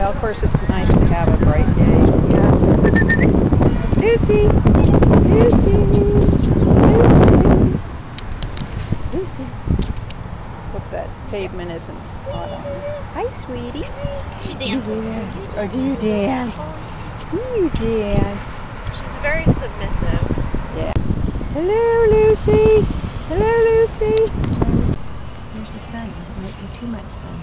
Well, of course, it's nice to have a bright day. Lucy! Lucy! Lucy! Lucy! Hope that pavement isn't hot on. Hi, sweetie. She dances. Oh, do you dance? Do you dance? She's very submissive. Yeah. Hello, Lucy. Hello, Lucy. There's the sun. It might be too much sun.